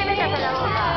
这边下个凉亭。